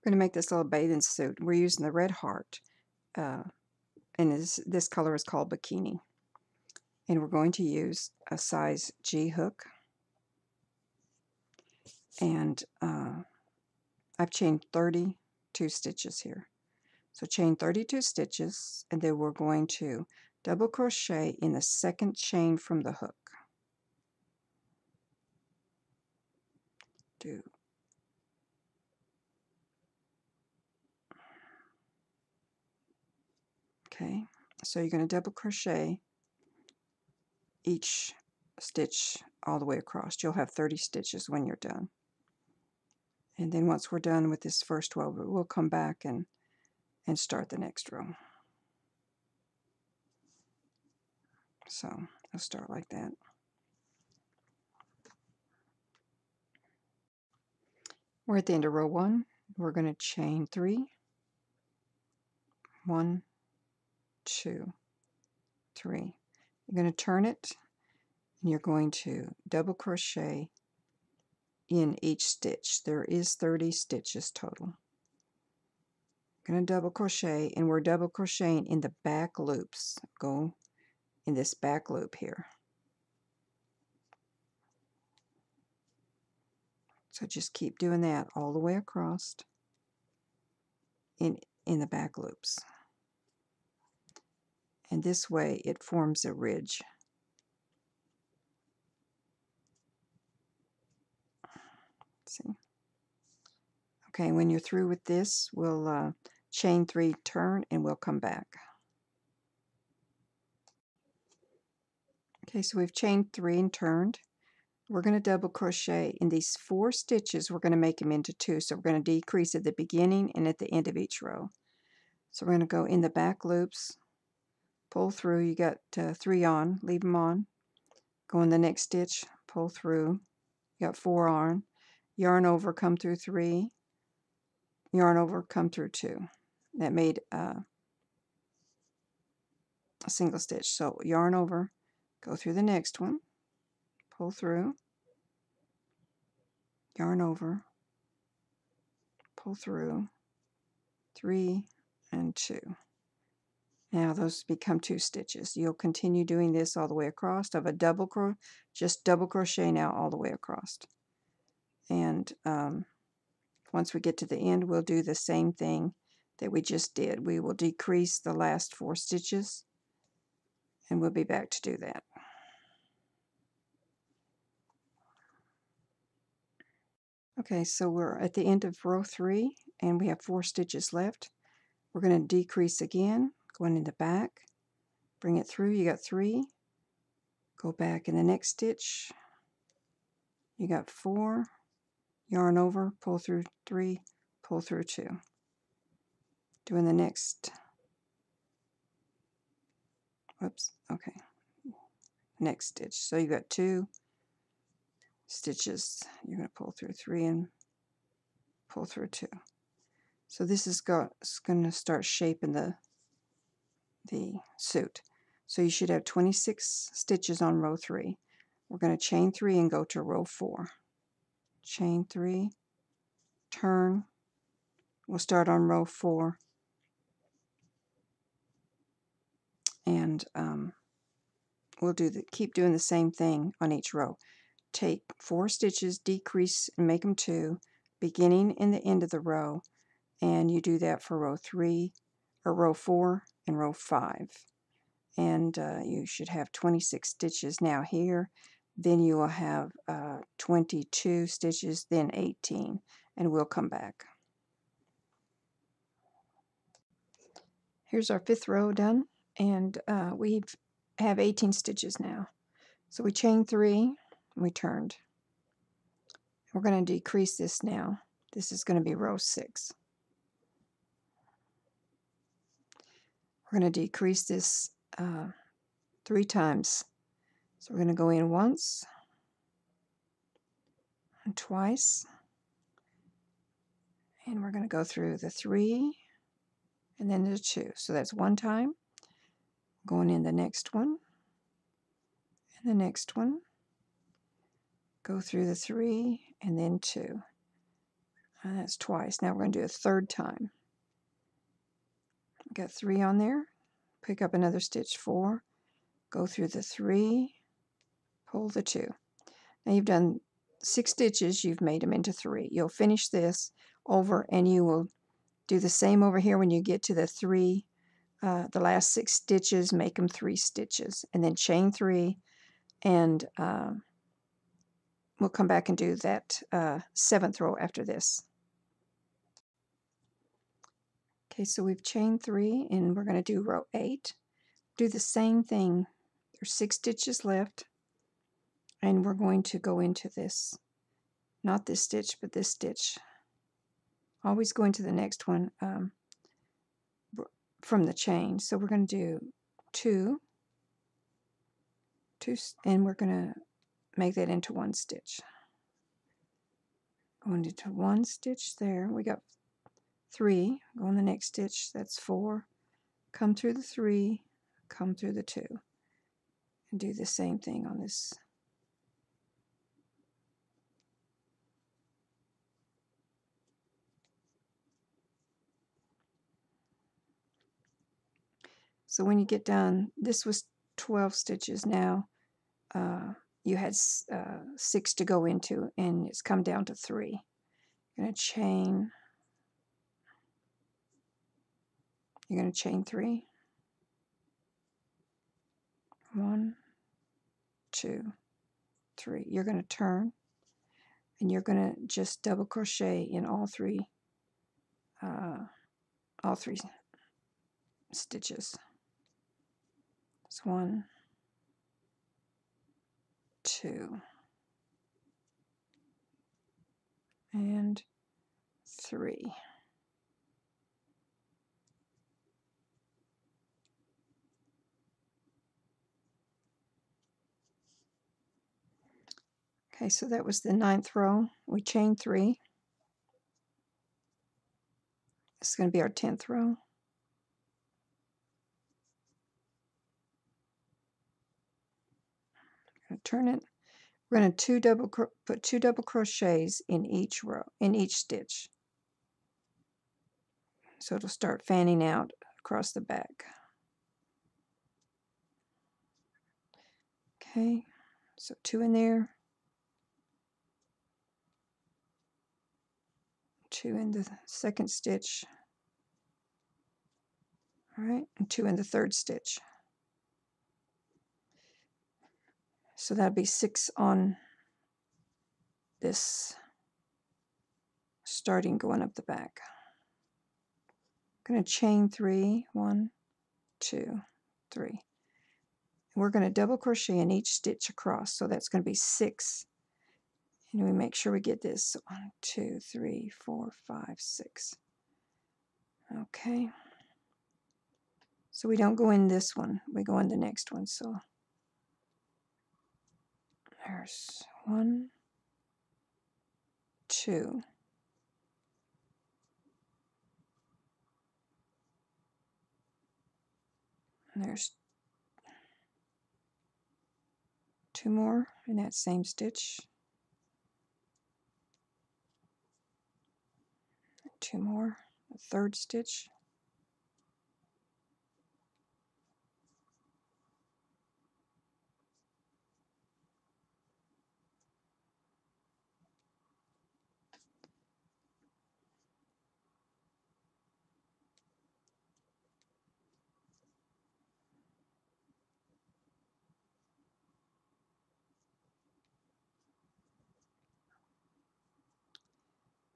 We're going to make this little bathing suit. We're using the red heart. Uh, and this, this color is called bikini. And we're going to use a size G hook. And uh, I've chained 32 stitches here. So chain 32 stitches and then we're going to double crochet in the second chain from the hook. Do okay so you're going to double crochet each stitch all the way across. You'll have 30 stitches when you're done. And then once we're done with this first row we'll come back and and start the next row. So I'll start like that. We're at the end of row one. We're going to chain three. One two, three. You're going to turn it and you're going to double crochet in each stitch. There is 30 stitches total. I'm going to double crochet and we're double crocheting in the back loops. Go in this back loop here. So just keep doing that all the way across in, in the back loops and this way it forms a ridge. See. Okay, when you're through with this, we'll uh, chain three, turn, and we'll come back. Okay, so we've chained three and turned. We're going to double crochet in these four stitches. We're going to make them into two. So we're going to decrease at the beginning and at the end of each row. So we're going to go in the back loops, pull through, you got uh, three on, leave them on, go in the next stitch, pull through, you got four on, yarn over, come through three, yarn over, come through two. That made uh, a single stitch. So yarn over, go through the next one, pull through, yarn over, pull through, three and two. Now those become two stitches. You'll continue doing this all the way across of a double crochet, just double crochet now all the way across. And um, once we get to the end, we'll do the same thing that we just did. We will decrease the last four stitches and we'll be back to do that. Okay, so we're at the end of row three and we have four stitches left. We're going to decrease again going in the back, bring it through, you got three, go back in the next stitch, you got four, yarn over, pull through three, pull through two. Doing the next, whoops, okay, next stitch. So you got two stitches, you're going to pull through three and pull through two. So this is going to start shaping the the suit. So you should have 26 stitches on row 3. We're going to chain 3 and go to row 4. Chain 3, turn. We'll start on row 4. And um, we'll do the, keep doing the same thing on each row. Take 4 stitches, decrease and make them 2, beginning in the end of the row. And you do that for row 3 or row 4 and row 5 and uh, you should have 26 stitches now here. Then you will have uh, 22 stitches then 18 and we'll come back. Here's our fifth row done and uh, we have 18 stitches now. So we chain three and we turned. We're going to decrease this now. This is going to be row 6 We're going to decrease this uh, three times. So we're going to go in once and twice. And we're going to go through the three and then the two. So that's one time. Going in the next one and the next one. Go through the three and then two. And that's twice. Now we're going to do a third time. Got three on there. Pick up another stitch four. Go through the three. Pull the two. Now you've done six stitches. You've made them into three. You'll finish this over and you will do the same over here when you get to the three, uh, the last six stitches, make them three stitches. And then chain three and uh, we'll come back and do that uh, seventh row after this. Okay, so we've chained three and we're going to do row eight. Do the same thing. There's six stitches left and we're going to go into this, not this stitch, but this stitch. Always go into the next one um, from the chain. So we're going to do two, two, and we're going to make that into one stitch. Going into one stitch there. We got three. Go in the next stitch. That's four. Come through the three. Come through the two. And do the same thing on this. So when you get done, this was 12 stitches now. Uh, you had uh, six to go into and it's come down to three. You're going to chain. You're going to chain three. One, two, three. You're going to turn and you're going to just double crochet in all three, uh, all three stitches. It's one, two, and three. Okay, so that was the ninth row. We chain three. This is going to be our tenth row. turn it. We're going to two double put two double crochets in each row, in each stitch. So it'll start fanning out across the back. Okay, so two in there. Two in the second stitch. All right, and two in the third stitch. So that'd be six on this starting going up the back. I'm going to chain three, one, two, three. we're going to double crochet in each stitch across, so that's going to be six. And we make sure we get this one, two, three, four, five, six. Okay. So we don't go in this one, we go in the next one. So there's one, two. And there's two more in that same stitch. Two more, a third stitch.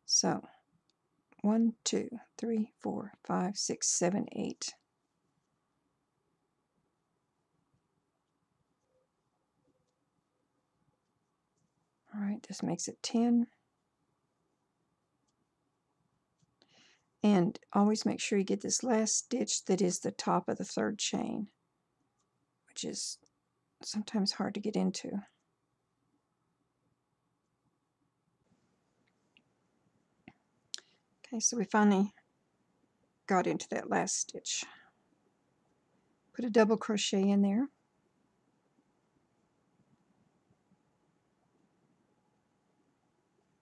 So, one, two, three, four, five, six, seven, eight. All right, this makes it 10. And always make sure you get this last stitch that is the top of the third chain, which is sometimes hard to get into. Okay, so we finally got into that last stitch. Put a double crochet in there.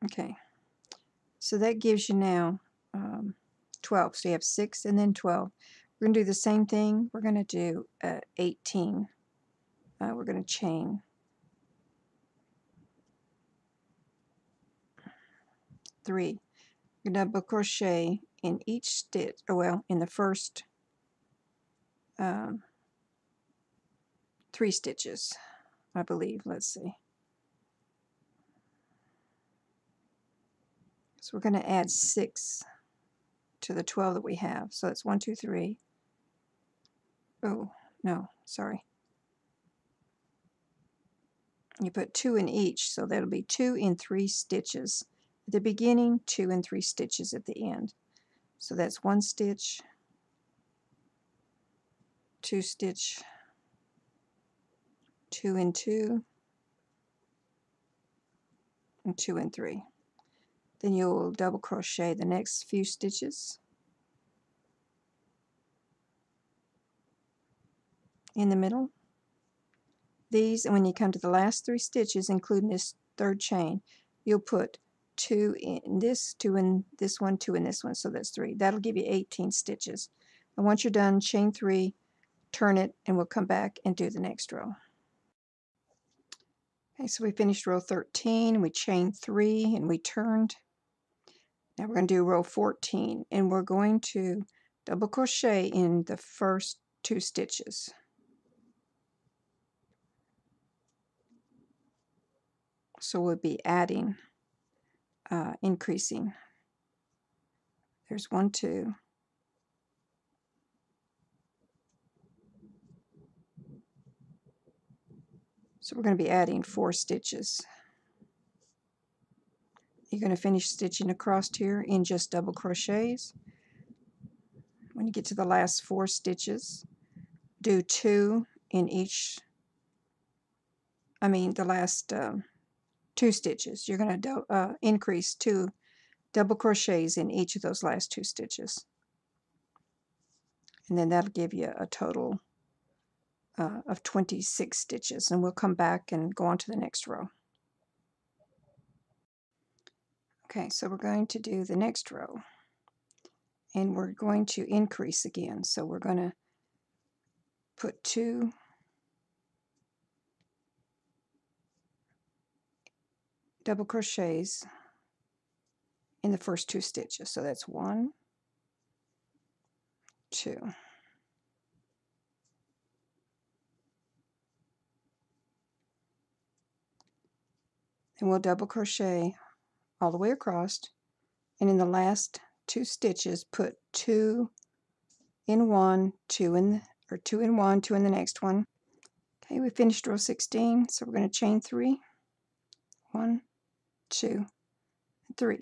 Okay, So that gives you now um, 12. So you have 6 and then 12. We're going to do the same thing. We're going to do uh, 18. Uh, we're going to chain. Three. Double crochet in each stitch, or well, in the first um, three stitches, I believe. Let's see. So we're going to add six to the 12 that we have. So that's one, two, three. Oh, no, sorry. You put two in each, so that'll be two in three stitches at the beginning, two and three stitches at the end. So that's one stitch, two stitch, two and two, and two and three. Then you'll double crochet the next few stitches in the middle. These, and when you come to the last three stitches, including this third chain, you'll put two in this, two in this one, two in this one, so that's three. That'll give you 18 stitches. And once you're done, chain three, turn it, and we'll come back and do the next row. Okay, so we finished row 13, we chained three, and we turned. Now we're going to do row 14, and we're going to double crochet in the first two stitches. So we'll be adding uh, increasing. There's one, two. So we're going to be adding four stitches. You're going to finish stitching across here in just double crochets. When you get to the last four stitches, do two in each, I mean the last um, two stitches. You're going to uh, increase two double crochets in each of those last two stitches. And then that'll give you a total uh, of 26 stitches. And we'll come back and go on to the next row. Okay, so we're going to do the next row. And we're going to increase again. So we're going to put two double crochets in the first two stitches. So that's one, two. And we'll double crochet all the way across and in the last two stitches put two in one, two in or two in one, two in the next one. Okay, we finished row 16, so we're going to chain three. One, two, three.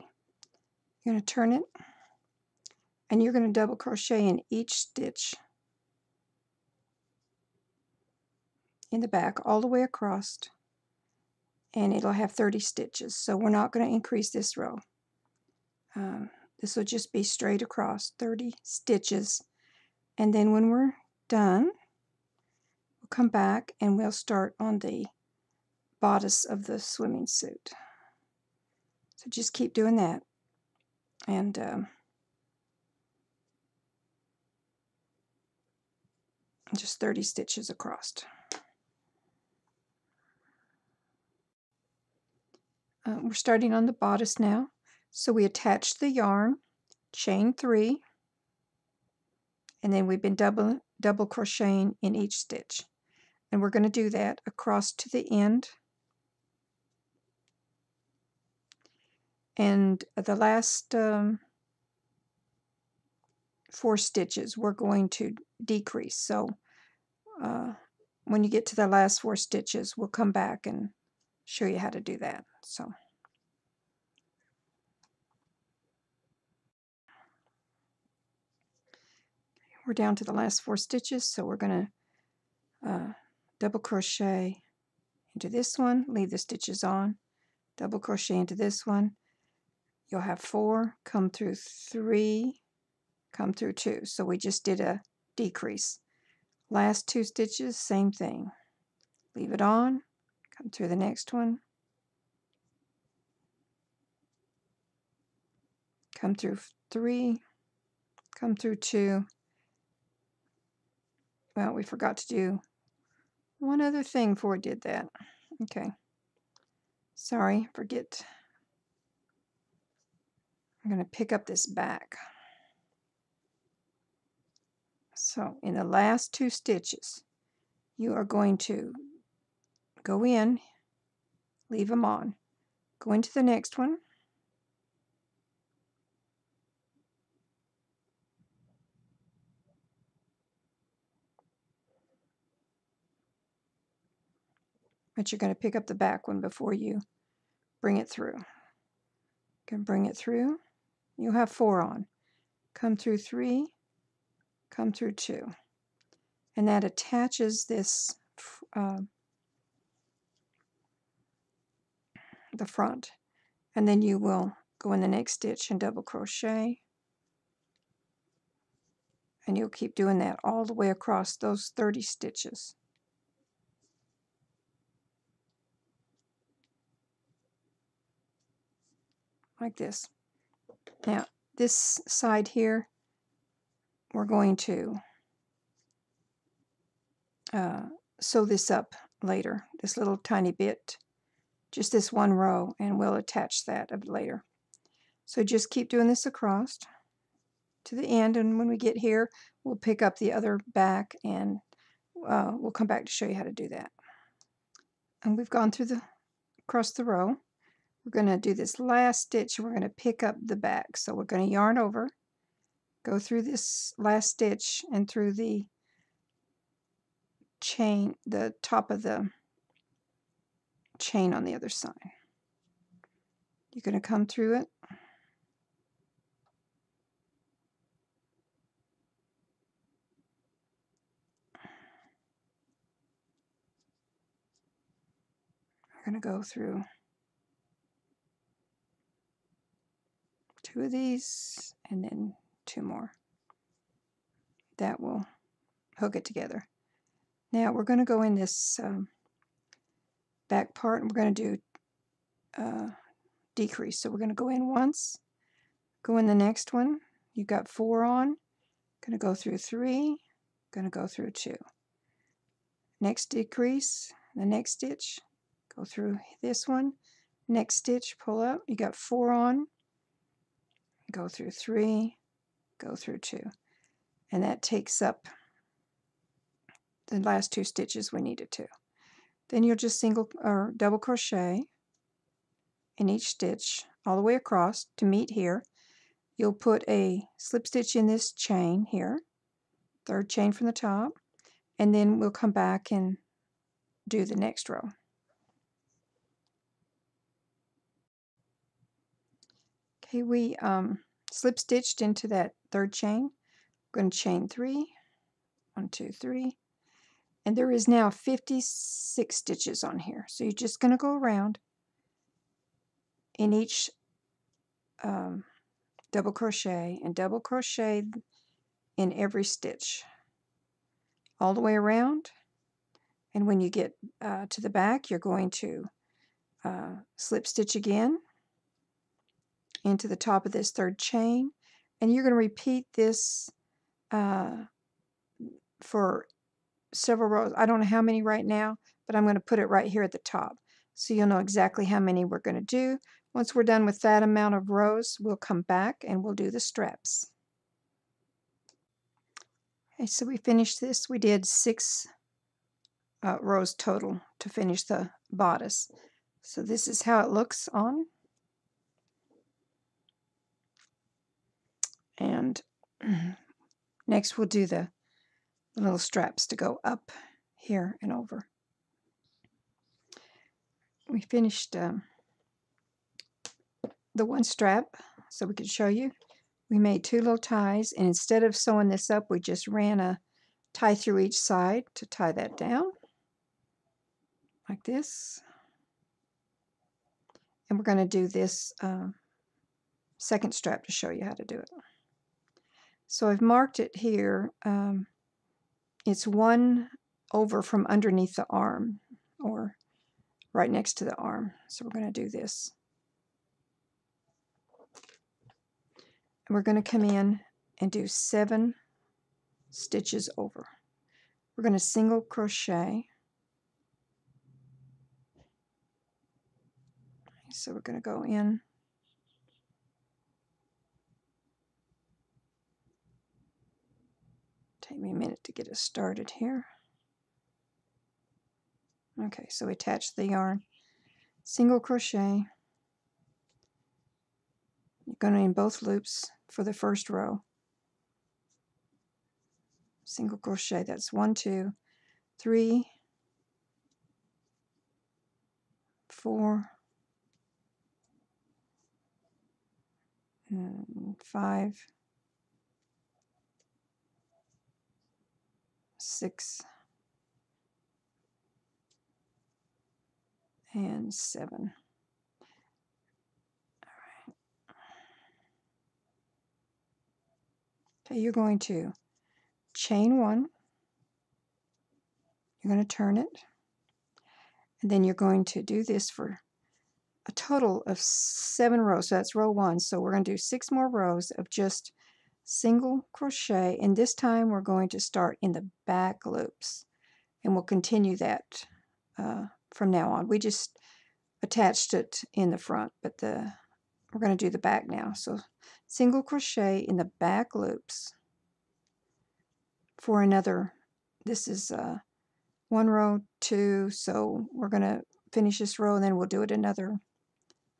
You're going to turn it and you're going to double crochet in each stitch in the back all the way across and it'll have 30 stitches. So we're not going to increase this row. Um, this will just be straight across 30 stitches. And then when we're done we'll come back and we'll start on the bodice of the swimming suit so just keep doing that. And um, just 30 stitches across. Uh, we're starting on the bodice now. So we attach the yarn, chain three, and then we've been double, double crocheting in each stitch. And we're going to do that across to the end and the last um, four stitches we're going to decrease. So uh, when you get to the last four stitches we'll come back and show you how to do that so. We're down to the last four stitches so we're going to uh, double crochet into this one leave the stitches on double crochet into this one you'll have four, come through three, come through two. So we just did a decrease. Last two stitches, same thing. Leave it on, come through the next one, come through three, come through two. Well, we forgot to do one other thing before we did that. Okay. Sorry, forget. I'm going to pick up this back. So in the last two stitches, you are going to go in, leave them on, go into the next one, but you're going to pick up the back one before you bring it through. You can bring it through. You'll have four on. Come through three, come through two. And that attaches this, uh, the front. And then you will go in the next stitch and double crochet. And you'll keep doing that all the way across those 30 stitches. like this. Now, this side here, we're going to uh, sew this up later, this little tiny bit, just this one row, and we'll attach that later. So just keep doing this across to the end, and when we get here, we'll pick up the other back, and uh, we'll come back to show you how to do that. And we've gone through the across the row. We're going to do this last stitch. We're going to pick up the back. So we're going to yarn over, go through this last stitch and through the chain, the top of the chain on the other side. You're going to come through it. We're going to go through two of these and then two more. That will hook it together. Now we're going to go in this um, back part and we're going to do uh, decrease. So we're going to go in once, go in the next one. You've got four on. Going to go through three, going to go through two. Next decrease, the next stitch, go through this one. Next stitch, pull up. You got four on, go through three, go through two. And that takes up the last two stitches we needed to. Then you'll just single or double crochet in each stitch all the way across to meet here. You'll put a slip stitch in this chain here, third chain from the top, and then we'll come back and do the next row. Okay, we um, slip stitched into that third chain. We're going to chain three, one, two, three, and there is now 56 stitches on here. So you're just going to go around in each um, double crochet and double crochet in every stitch all the way around. And when you get uh, to the back, you're going to uh, slip stitch again into the top of this third chain and you're going to repeat this uh, for several rows. I don't know how many right now, but I'm going to put it right here at the top so you'll know exactly how many we're going to do. Once we're done with that amount of rows, we'll come back and we'll do the straps. Okay, so we finished this. We did six uh, rows total to finish the bodice. So this is how it looks on. And next we'll do the, little straps to go up here and over. We finished um, the one strap so we could show you. We made two little ties and instead of sewing this up we just ran a tie through each side to tie that down like this. And we're going to do this uh, second strap to show you how to do it. So I've marked it here. Um, it's one over from underneath the arm or right next to the arm. So we're going to do this. And we're going to come in and do seven stitches over. We're going to single crochet. So we're going to go in Take me a minute to get it started here. Okay, so we attach the yarn, single crochet. You're going to in both loops for the first row. Single crochet, that's one, two, three, four, and five, six, and seven. All right. Okay, you're going to chain one. You're going to turn it. And then you're going to do this for a total of seven rows. So that's row one. So we're going to do six more rows of just single crochet and this time we're going to start in the back loops and we'll continue that uh, from now on. We just attached it in the front but the we're going to do the back now. So single crochet in the back loops for another this is uh, one row two so we're going to finish this row and then we'll do it another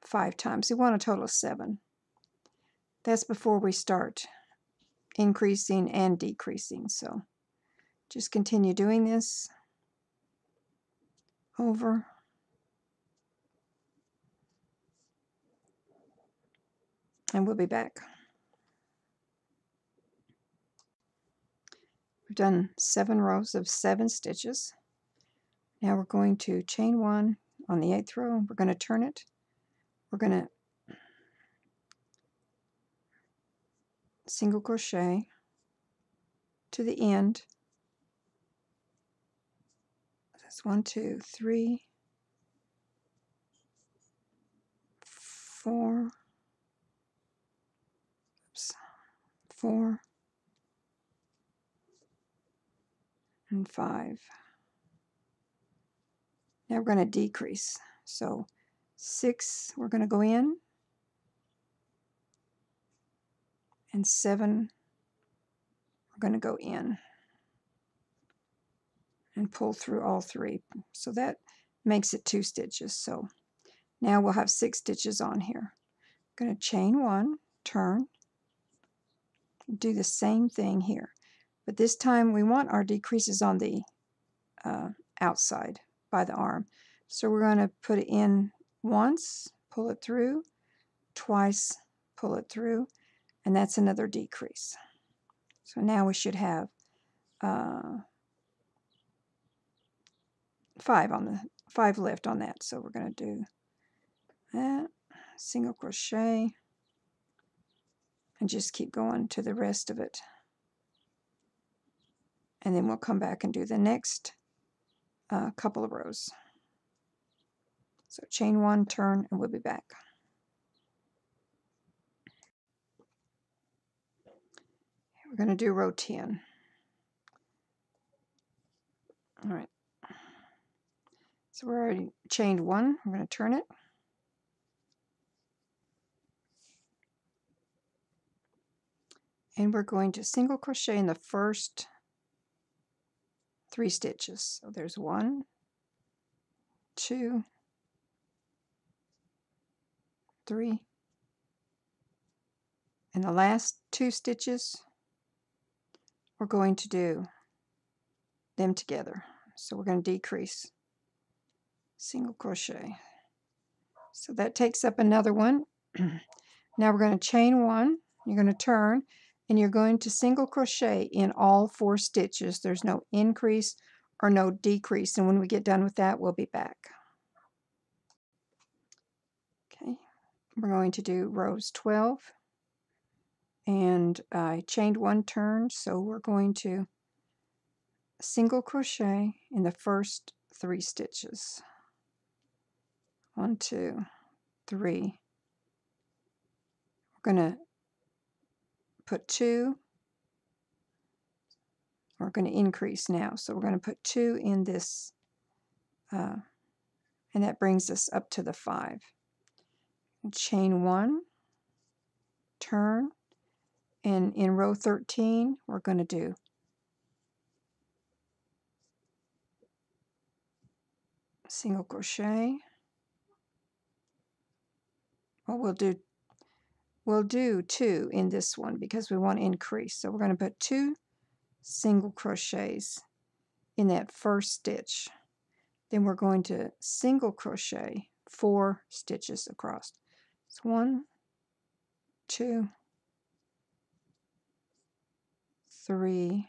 five times. We want a total of seven. That's before we start increasing and decreasing. So just continue doing this over and we'll be back. We've done seven rows of seven stitches. Now we're going to chain one on the eighth row. We're going to turn it. We're going to single crochet to the end. That's one, two, three, four, oops, four, and five. Now we're going to decrease. So six, we're going to go in, and 7 we're going to go in and pull through all three. So that makes it two stitches. So now we'll have six stitches on here. I'm going to chain one, turn, do the same thing here. But this time we want our decreases on the uh, outside by the arm. So we're going to put it in once, pull it through, twice, pull it through, and that's another decrease. So now we should have uh, five on the five left on that. So we're going to do that single crochet and just keep going to the rest of it. And then we'll come back and do the next uh, couple of rows. So chain one, turn, and we'll be back. Going to do row 10. All right. So we're already chained one. We're going to turn it. And we're going to single crochet in the first three stitches. So there's one, two, three, and the last two stitches we're going to do them together. So we're going to decrease single crochet. So that takes up another one. now we're going to chain one, you're going to turn, and you're going to single crochet in all four stitches. There's no increase or no decrease. And when we get done with that, we'll be back. Okay, we're going to do rows 12 and I chained one turn so we're going to single crochet in the first three stitches one two three we're going to put two. We're going to increase now. So we're going to put two in this, uh, and that brings us up to the five. Chain one, turn, and in row 13, we're going to do single crochet. Well, we'll do we'll do two in this one because we want to increase. So we're going to put two single crochets in that first stitch. Then we're going to single crochet four stitches across. So one, two, three,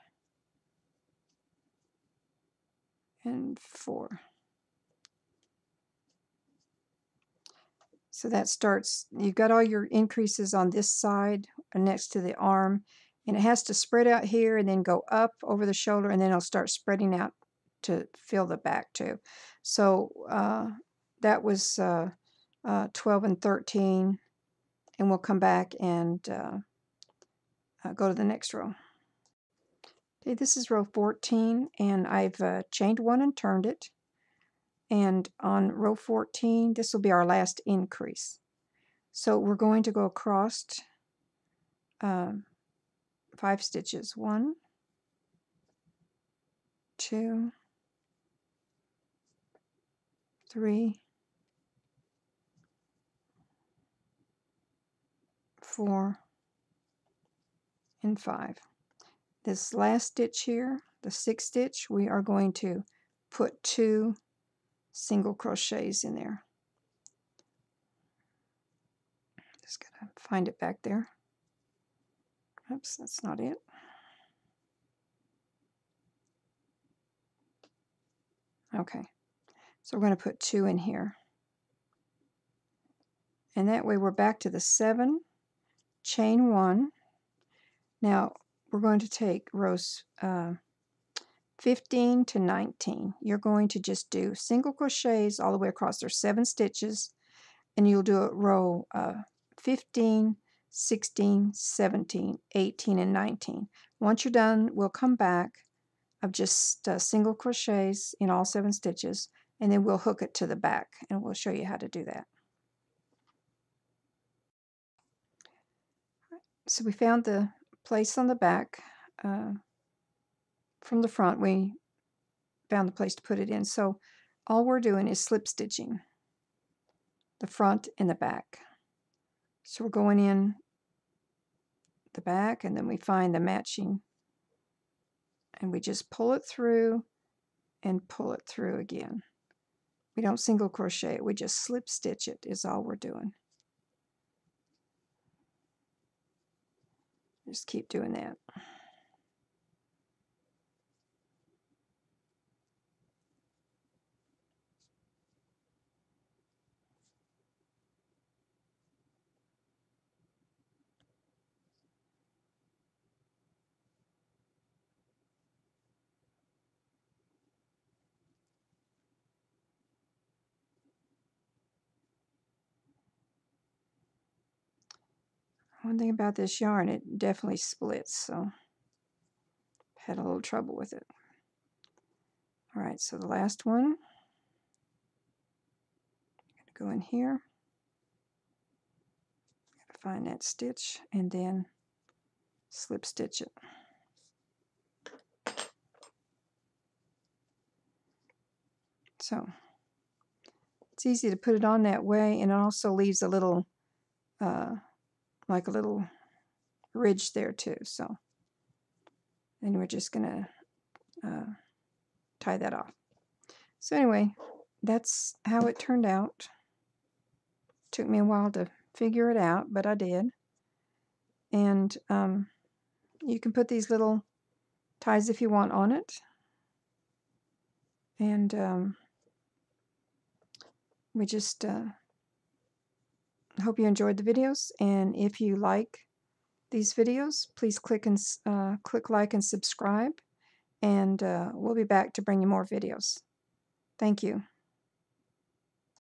and four. So that starts, you've got all your increases on this side uh, next to the arm, and it has to spread out here and then go up over the shoulder, and then it'll start spreading out to fill the back too. So uh, that was uh, uh, 12 and 13, and we'll come back and uh, uh, go to the next row. Okay, this is row 14, and I've uh, chained one and turned it. And on row 14, this will be our last increase. So we're going to go across um, five stitches. One, two, three, four, and five. This last stitch here, the sixth stitch, we are going to put two single crochets in there. Just gotta find it back there. Oops, that's not it. Okay, so we're going to put two in here. And that way we're back to the seven, chain one. Now we're going to take rows uh, 15 to 19. You're going to just do single crochets all the way across. There's seven stitches, and you'll do a row uh, 15, 16, 17, 18, and 19. Once you're done, we'll come back of just uh, single crochets in all seven stitches, and then we'll hook it to the back, and we'll show you how to do that. So we found the place on the back. Uh, from the front, we found the place to put it in. So all we're doing is slip stitching the front and the back. So we're going in the back and then we find the matching and we just pull it through and pull it through again. We don't single crochet it, we just slip stitch it is all we're doing. Just keep doing that. One thing about this yarn, it definitely splits, so had a little trouble with it. All right, so the last one, gonna go in here, find that stitch, and then slip stitch it. So it's easy to put it on that way, and it also leaves a little uh, like a little ridge there too. So then we're just going to uh, tie that off. So anyway, that's how it turned out. Took me a while to figure it out, but I did. And um, you can put these little ties if you want on it. And um, we just uh, hope you enjoyed the videos, and if you like these videos, please click and uh, click like and subscribe, and uh, we'll be back to bring you more videos. Thank you.